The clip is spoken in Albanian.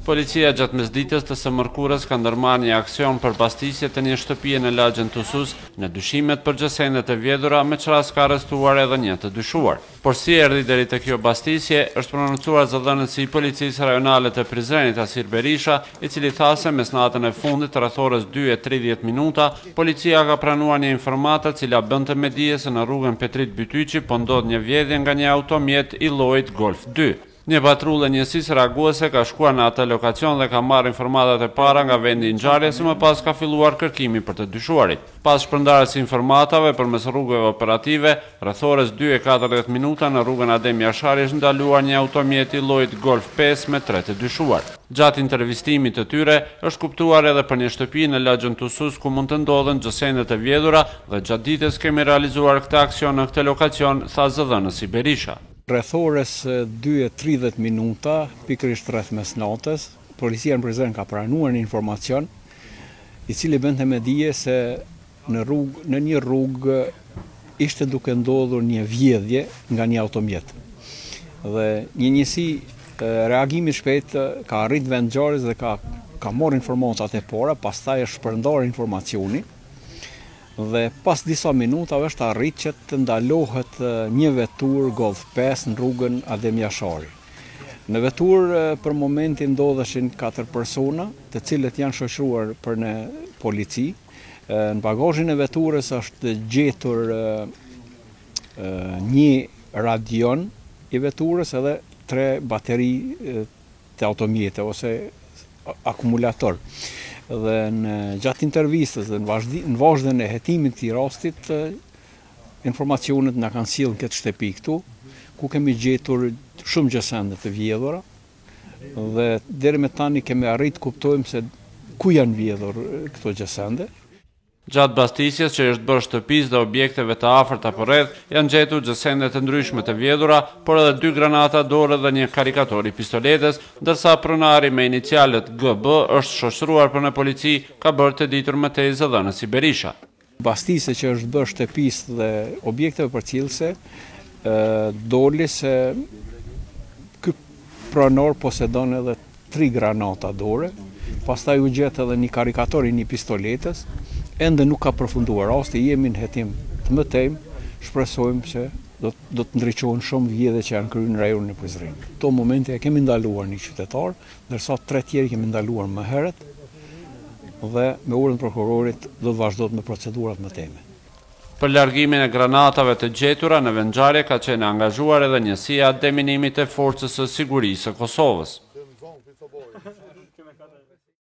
Policia gjatë mesditës të së mërkurës ka ndërmarrë një aksion për bastisje të një shtëpie në lagjen Tusus, në dyshimet për gjësende të vjedhura, me ç'rast ka arrestuar edhe një të dyshuar. Por si erdhi deri te kjo bastisje, është prononcuar zëdhënësi i Policisë Rajonale të Prizrenit, Hazir Berisha, i cili tha se mesnatën e fundit, rreth orës dy e tridhjetë minuta, Policia ka pranuar një informatë e cila bënte me dije se në rrugën Petrit Bytyqi po ndodh një vjedhje nga një automjet i llojit Golf dy. Një patrullë e njësisë reaguese ka shkuar në atë lokacion dhe ka marrë informatat e para nga vendi i ngjarjes e më pas ka filluar kërkimi për të dyshuarit. Pas shpërndarjes së informatave përmes rrugëve operative, Rreth orës dy e katërdhjetë minuta në rrugën Adem Jashari është ndaluar një automjet i llojit Golf pesë me tre të dyshuar. Gjatë intervistimit të tyre, është kuptuar edhe për një shtëpi në lagjën Tusus ku mund të ndodhen gjësende të vjedhura dhe gjatë ditës kemi realizuar këtë aksion në këtë lokacion, tha zëdhënësi Berisha. Rreth orës dy e tridhjetë minuta, pikërisht rreth mesnatës, Policia në Prizren ka pranuar një informacion, i cili bënte me dije se, Në rrugë, në një rrugë ishte duke ndodhur një vjedhje nga një automjet. Dhe një njësi reagimi i shpejtë ka arrit vend ngjarjes dhe ka ka marrë informatat e para, pastaj është shpërndar informacioni dhe pas disa minutave është arrit që të ndalohet një vetur Golf 5 në rrugën Adem Jashari. Në vetur për momentin ndodheshin 4 persona, të cilët janë shoqëruar për në polici. Në bagazhin e veturës është gjetur një radion i veturës edhe tre bateri të automjete ose akumulator. Dhe në gjatë intervistës dhe në vazhdën e hetimit të rastit, informacionet na kanë sjellë në këtë shtepi këtu, ku kemi gjetur shumë gjësende të vjedhura, Dhe deri më tani kemi arrit të kuptojmë se ku janë vjedhur këto gjësende. Gjatë bastisjes që i është bërë shtëpisë dhe objekteve të afërta përreth, janë gjetur gjësende të ndryshme të vjedhura, por edhe dy granata dore dhe një karikator i pistoletës, ndërsa pronari me inicialet GB është shoqëruar për në polici, ka bërë të ditur më tej zëdhënësi Berisha. Bastisje që është bërë shtëpisë dhe objekteve përcjellëse, doli se ky pronor posedon edhe tri granata dore, pastaj u gjet edhe një karikator i një pistoletës, ende nuk ka përfunduar rasti, jemi në hetim të mëtejmë, shpresojmë se do të ndriçohen shumë vjedhje që janë kryer në rajonin e Prizrenit. Këto momente e kemi ndaluar një qytetar, ndërsa tre tjerë i kemi ndaluar më herët, Dhe me urdhën e prokurorit do të vazhdohet me procedurat më tutje. Për largimin e granatave të gjetura në vendngjarje ka qenë e angazhuar edhe njësia e deminimit e Forcës së Sigurisë së Kosovës.